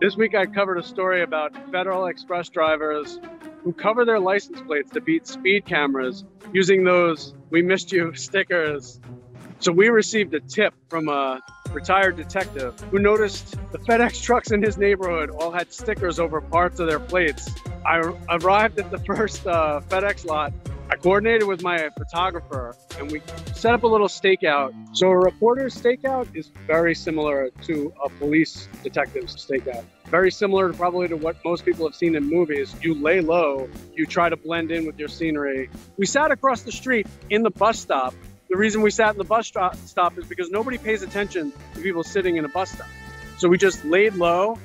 This week I covered a story about Federal Express drivers who cover their license plates to beat speed cameras using those We Missed You stickers. So we received a tip from a retired detective who noticed the FedEx trucks in his neighborhood all had stickers over parts of their plates. I arrived at the first uh, FedEx lot I coordinated with my photographer and we set up a little stakeout. So a reporter's stakeout is very similar to a police detective's stakeout. Very similar to probably to what most people have seen in movies. You lay low, you try to blend in with your scenery. We sat across the street in the bus stop. The reason we sat in the bus stop is because nobody pays attention to people sitting in a bus stop. So we just laid low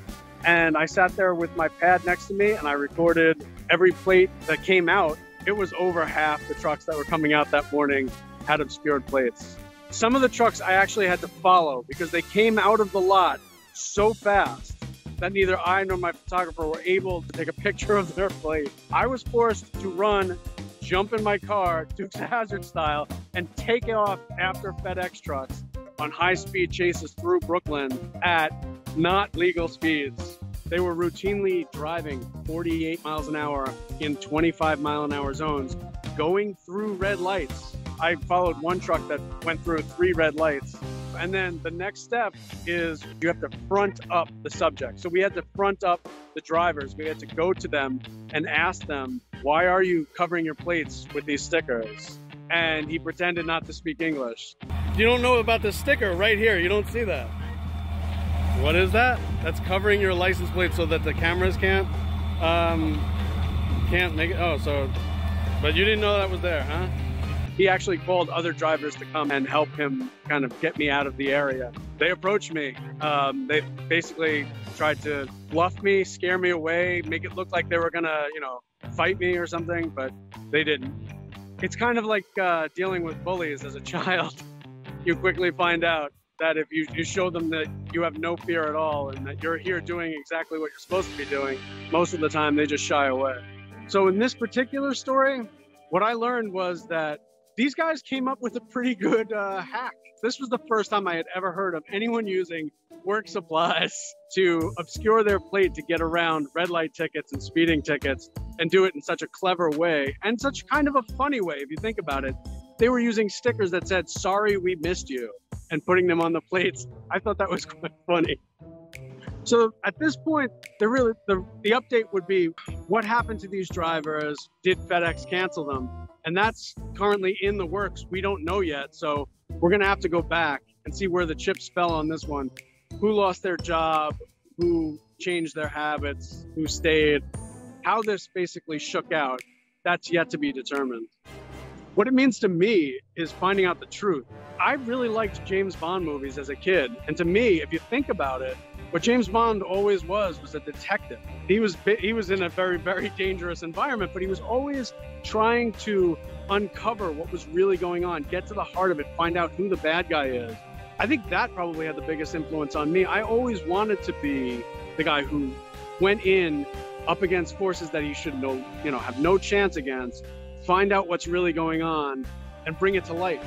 and I sat there with my pad next to me and I recorded every plate that came out it was over half the trucks that were coming out that morning had obscured plates. Some of the trucks I actually had to follow because they came out of the lot so fast that neither I nor my photographer were able to take a picture of their plate. I was forced to run, jump in my car, Dukes of Hazzard style, and take off after FedEx trucks on high speed chases through Brooklyn at not legal speeds. They were routinely driving 48 miles an hour in 25 mile an hour zones, going through red lights. I followed one truck that went through three red lights. And then the next step is you have to front up the subject. So we had to front up the drivers. We had to go to them and ask them, why are you covering your plates with these stickers? And he pretended not to speak English. You don't know about the sticker right here. You don't see that. What is that? That's covering your license plate so that the cameras can't um, can't make it. Oh, so but you didn't know that was there, huh? He actually called other drivers to come and help him kind of get me out of the area. They approached me. Um, they basically tried to bluff me, scare me away, make it look like they were gonna, you know, fight me or something, but they didn't. It's kind of like uh, dealing with bullies as a child. you quickly find out that if you, you show them that you have no fear at all and that you're here doing exactly what you're supposed to be doing, most of the time they just shy away. So in this particular story, what I learned was that these guys came up with a pretty good uh, hack. This was the first time I had ever heard of anyone using work supplies to obscure their plate to get around red light tickets and speeding tickets and do it in such a clever way and such kind of a funny way if you think about it. They were using stickers that said, sorry, we missed you and putting them on the plates. I thought that was quite funny. So at this point, the really the, the update would be what happened to these drivers? Did FedEx cancel them? And that's currently in the works. We don't know yet. So we're gonna have to go back and see where the chips fell on this one. Who lost their job? Who changed their habits? Who stayed? How this basically shook out, that's yet to be determined. What it means to me is finding out the truth. I really liked James Bond movies as a kid. And to me, if you think about it, what James Bond always was was a detective. He was he was in a very very dangerous environment, but he was always trying to uncover what was really going on, get to the heart of it, find out who the bad guy is. I think that probably had the biggest influence on me. I always wanted to be the guy who went in up against forces that he should know, you know, have no chance against, find out what's really going on and bring it to light.